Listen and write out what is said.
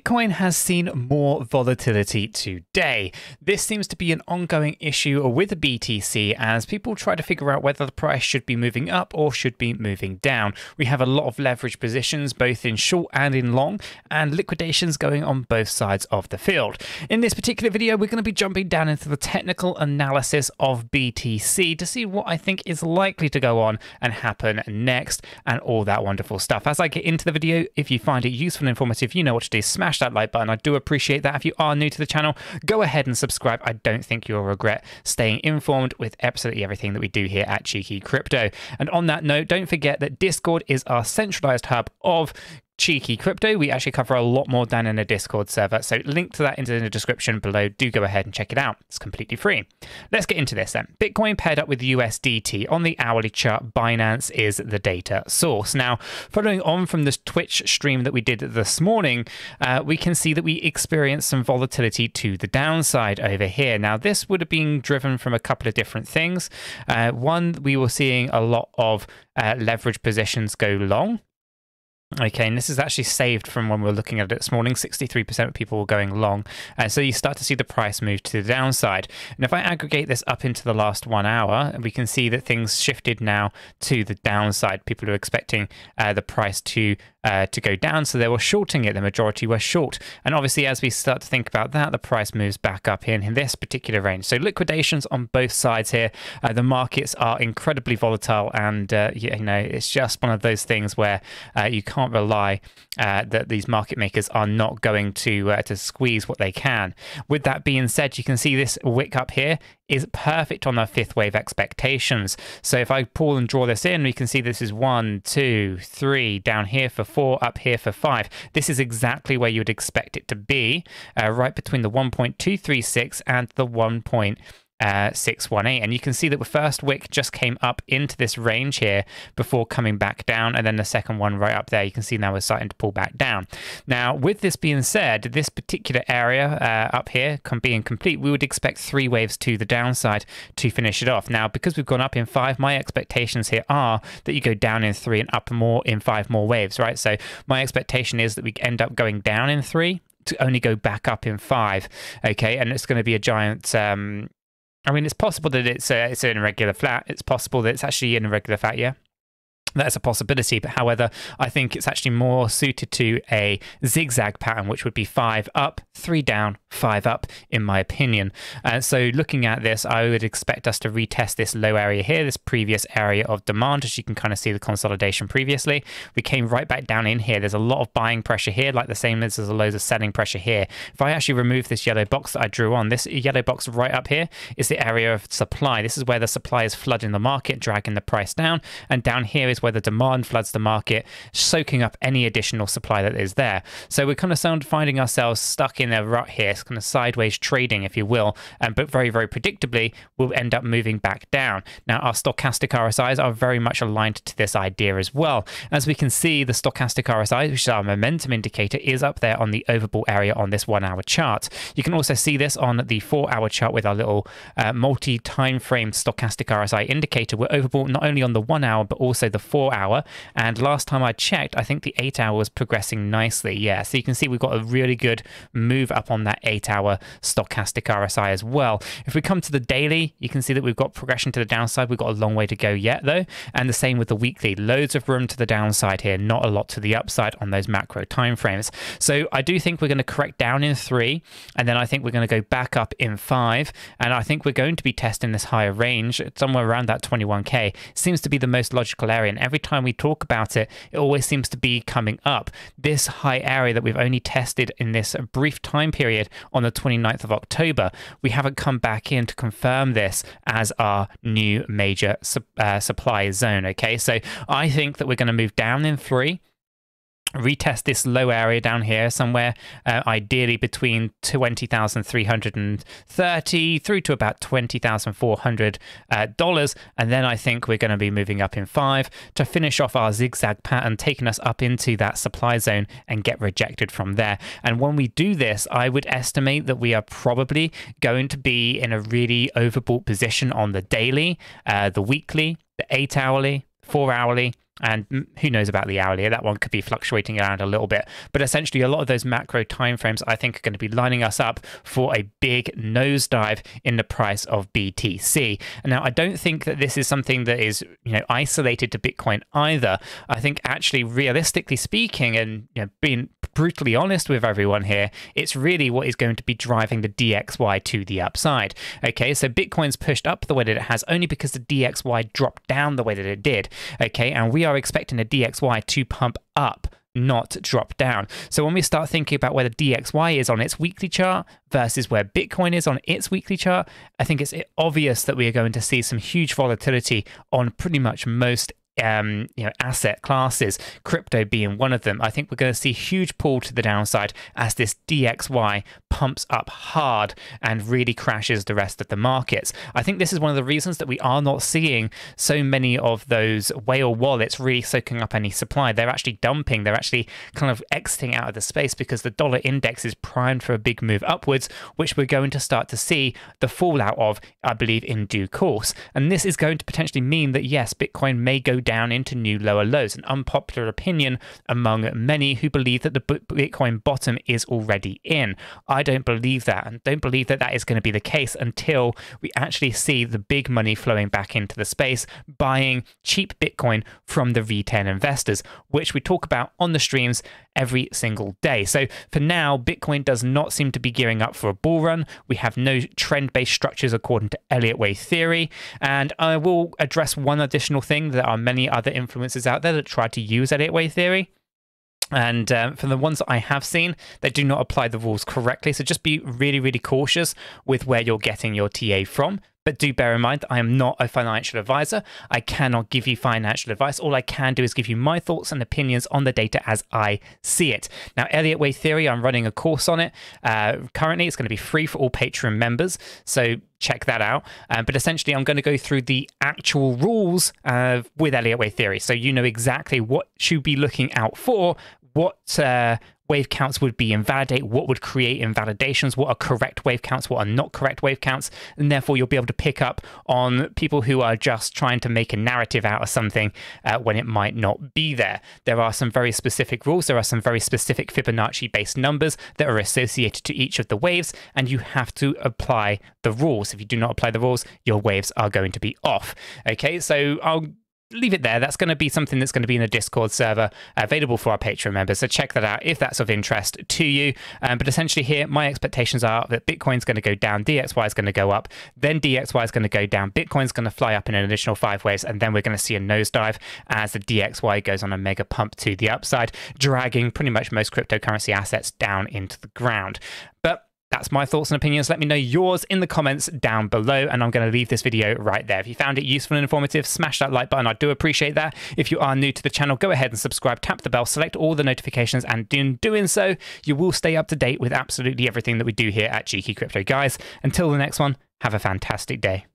Bitcoin has seen more volatility today. This seems to be an ongoing issue with BTC as people try to figure out whether the price should be moving up or should be moving down. We have a lot of leverage positions both in short and in long, and liquidations going on both sides of the field. In this particular video, we're going to be jumping down into the technical analysis of BTC to see what I think is likely to go on and happen next, and all that wonderful stuff. As I get into the video, if you find it useful and informative, you know what to do smash that like button. I do appreciate that. If you are new to the channel, go ahead and subscribe. I don't think you'll regret staying informed with absolutely everything that we do here at Cheeky Crypto. And on that note, don't forget that Discord is our centralized hub of cheeky crypto. We actually cover a lot more down in a Discord server. So link to that in the description below. Do go ahead and check it out. It's completely free. Let's get into this then. Bitcoin paired up with USDT on the hourly chart. Binance is the data source. Now, following on from this Twitch stream that we did this morning, uh, we can see that we experienced some volatility to the downside over here. Now, this would have been driven from a couple of different things. Uh, one, we were seeing a lot of uh, leverage positions go long. Okay, and this is actually saved from when we were looking at it this morning. 63% of people were going long. And uh, so you start to see the price move to the downside. And if I aggregate this up into the last one hour, we can see that things shifted now to the downside. People are expecting uh, the price to uh, to go down. So they were shorting it. The majority were short. And obviously, as we start to think about that, the price moves back up in, in this particular range. So liquidations on both sides here. Uh, the markets are incredibly volatile. And, uh, you know, it's just one of those things where uh, you can't rely uh, that these market makers are not going to uh, to squeeze what they can. With that being said, you can see this wick up here is perfect on our fifth wave expectations. So if I pull and draw this in, we can see this is one, two, three, down here for four, up here for five. This is exactly where you would expect it to be, uh, right between the 1.236 and the 1 uh, 618. And you can see that the first wick just came up into this range here before coming back down. And then the second one right up there, you can see now we're starting to pull back down. Now, with this being said, this particular area uh, up here being complete, we would expect three waves to the downside to finish it off. Now, because we've gone up in five, my expectations here are that you go down in three and up more in five more waves, right? So my expectation is that we end up going down in three to only go back up in five. Okay, and it's going to be a giant um, I mean, it's possible that it's uh, a, it's an irregular flat. It's possible that it's actually an irregular flat, yeah that's a possibility. But however, I think it's actually more suited to a zigzag pattern, which would be five up, three down, five up, in my opinion. Uh, so looking at this, I would expect us to retest this low area here, this previous area of demand, as you can kind of see the consolidation previously. We came right back down in here. There's a lot of buying pressure here, like the same as there's a loads of selling pressure here. If I actually remove this yellow box that I drew on, this yellow box right up here is the area of supply. This is where the supply is flooding the market, dragging the price down. And down here is where the demand floods the market, soaking up any additional supply that is there. So we're kind of finding ourselves stuck in a rut here, kind of sideways trading, if you will, um, but very, very predictably, we'll end up moving back down. Now, our stochastic RSIs are very much aligned to this idea as well. As we can see, the stochastic RSI, which is our momentum indicator, is up there on the overbought area on this one hour chart. You can also see this on the four hour chart with our little uh, multi time frame stochastic RSI indicator. We're overbought not only on the one hour, but also the four hour. And last time I checked, I think the eight hour was progressing nicely. Yeah, so you can see we've got a really good move up on that eight hour stochastic RSI as well. If we come to the daily, you can see that we've got progression to the downside. We've got a long way to go yet though. And the same with the weekly. Loads of room to the downside here, not a lot to the upside on those macro timeframes. So I do think we're going to correct down in three, and then I think we're going to go back up in five. And I think we're going to be testing this higher range somewhere around that 21k. Seems to be the most logical area. And every time we talk about it, it always seems to be coming up. This high area that we've only tested in this brief time period on the 29th of October, we haven't come back in to confirm this as our new major uh, supply zone. Okay, so I think that we're going to move down in three retest this low area down here somewhere uh, ideally between 20,330 through to about 20,400 uh, dollars. And then I think we're going to be moving up in five to finish off our zigzag pattern taking us up into that supply zone and get rejected from there. And when we do this I would estimate that we are probably going to be in a really overbought position on the daily uh, the weekly the eight hourly four hourly and who knows about the hourly? That one could be fluctuating around a little bit. But essentially, a lot of those macro timeframes I think are going to be lining us up for a big nosedive in the price of BTC. Now I don't think that this is something that is you know isolated to Bitcoin either. I think actually, realistically speaking, and you know, being brutally honest with everyone here, it's really what is going to be driving the DXY to the upside. Okay, so Bitcoin's pushed up the way that it has only because the DXY dropped down the way that it did. Okay, and we are expecting the DXY to pump up not drop down. So when we start thinking about where the DXY is on its weekly chart versus where Bitcoin is on its weekly chart, I think it's obvious that we are going to see some huge volatility on pretty much most um, you know, asset classes, crypto being one of them. I think we're going to see huge pull to the downside as this DXY pumps up hard and really crashes the rest of the markets. I think this is one of the reasons that we are not seeing so many of those whale wallets really soaking up any supply. They're actually dumping, they're actually kind of exiting out of the space because the dollar index is primed for a big move upwards, which we're going to start to see the fallout of, I believe, in due course. And this is going to potentially mean that, yes, Bitcoin may go down into new lower lows, an unpopular opinion among many who believe that the Bitcoin bottom is already in. I don't believe that and don't believe that that is going to be the case until we actually see the big money flowing back into the space, buying cheap Bitcoin from the retail investors, which we talk about on the streams every single day. So for now, Bitcoin does not seem to be gearing up for a bull run. We have no trend based structures according to Elliott Wave theory. And I will address one additional thing. There are many other influencers out there that try to use Elliott Wave theory. And um, from the ones that I have seen, they do not apply the rules correctly. So just be really, really cautious with where you're getting your TA from. But do bear in mind that I am not a financial advisor. I cannot give you financial advice. All I can do is give you my thoughts and opinions on the data as I see it. Now, Elliott Wave Theory, I'm running a course on it. Uh, currently, it's going to be free for all Patreon members. So check that out. Uh, but essentially, I'm going to go through the actual rules uh, with Elliott Wave Theory. So you know exactly what you be looking out for, what uh, wave counts would be invalidate, what would create invalidations, what are correct wave counts, what are not correct wave counts, and therefore you'll be able to pick up on people who are just trying to make a narrative out of something uh, when it might not be there. There are some very specific rules, there are some very specific Fibonacci based numbers that are associated to each of the waves, and you have to apply the rules. If you do not apply the rules, your waves are going to be off. Okay, so I'll leave it there. That's going to be something that's going to be in a Discord server available for our Patreon members. So check that out if that's of interest to you. Um, but essentially, here, my expectations are that Bitcoin's going to go down, DXY is going to go up, then DXY is going to go down, Bitcoin's going to fly up in an additional five waves, and then we're going to see a nosedive as the DXY goes on a mega pump to the upside, dragging pretty much most cryptocurrency assets down into the ground. But that's my thoughts and opinions. Let me know yours in the comments down below, and I'm going to leave this video right there. If you found it useful and informative, smash that like button. I do appreciate that. If you are new to the channel, go ahead and subscribe, tap the bell, select all the notifications, and in doing so, you will stay up to date with absolutely everything that we do here at Cheeky Crypto. Guys, until the next one, have a fantastic day.